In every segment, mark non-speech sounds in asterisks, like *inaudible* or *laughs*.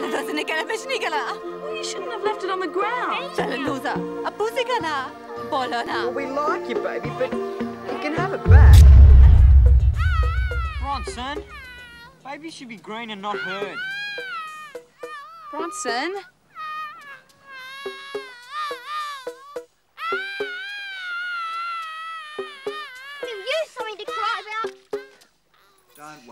Tällä tosin ikänä. Well, you shouldn't have left it on the ground. Tällä luusa. Apusikana. Bolona. Well, we like you, baby, but you can have it back. Bronson, baby should be green and not herd. Bronson.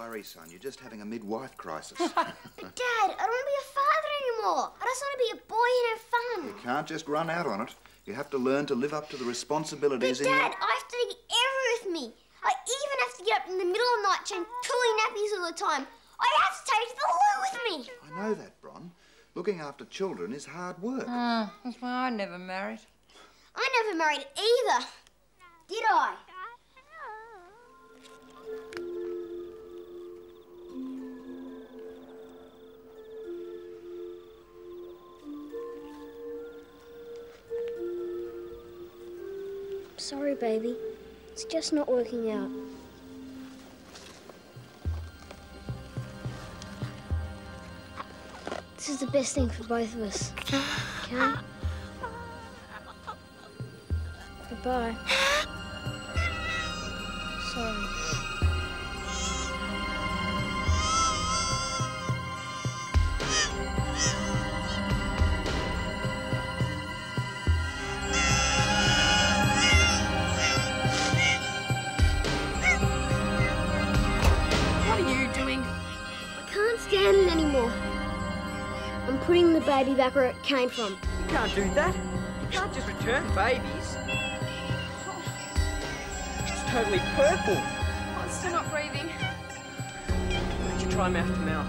Worry, son. You're just having a midwife crisis. But *laughs* Dad, I don't want to be a father anymore. I just want to be a boy and have fun. you can't just run out on it. You have to learn to live up to the But responsibilities in Dad, your... I have to take Ever with me. I even have to get up in the middle of the night change tooling nappies all the time. I have to take the loo with me. I know that, Bron. Looking after children is hard work. Oh, that's why I never married. I never married either. Did I? Sorry, baby. It's just not working out. This is the best thing for both of us. Okay? Goodbye. Sorry. Stand it anymore. I'm putting the baby back where it came from. You can't do that. You can't just return babies. It's totally purple. Oh, it's still not breathing. Why don't you try mouth to mouth?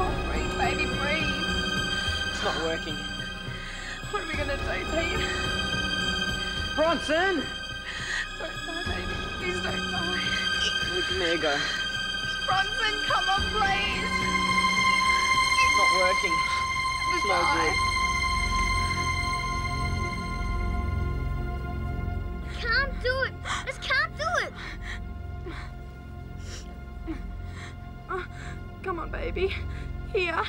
Oh, breathe, baby, breathe. It's not working. What are we gonna do, Pete? Bronson! Don't die, baby. Please don't die. Give me a go. Bronson, come on, please. It's not working. It's no Goodbye. good. Can't do it. Just can't do it. Oh, come on, baby. Here.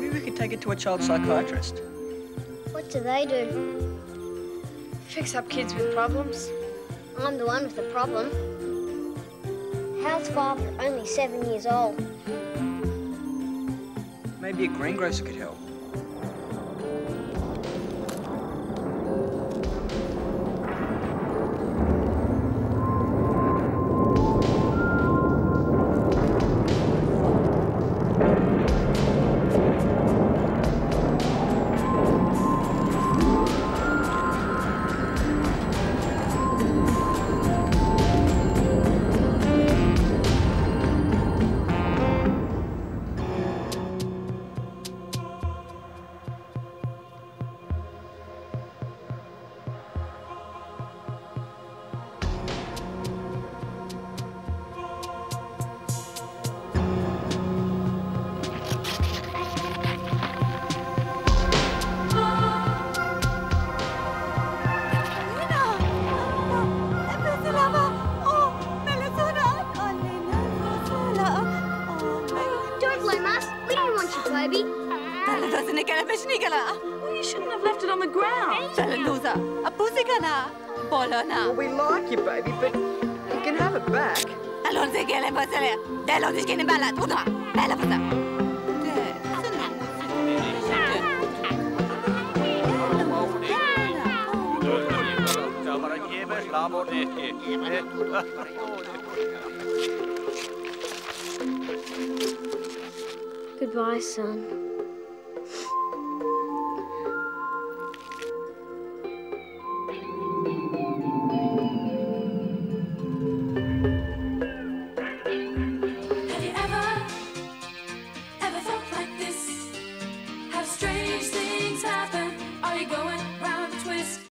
Maybe we could take it to a child psychiatrist. What do they do? Fix up kids with problems. I'm the one with the problem. Hal's father, only seven years old. Maybe a greengrocer could help. Want you, Toby. Tällä tosin ikänä pesnikala. Well, you shouldn't have left it on the ground. Tällä luusa. Apusikana. Bolona. Well, we like you, baby, but you can have it back. Tällä on se kielen paselle. Tällä on tiskin päällä. Tuta. Päällä pasa. Goodbye, son.